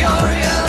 furious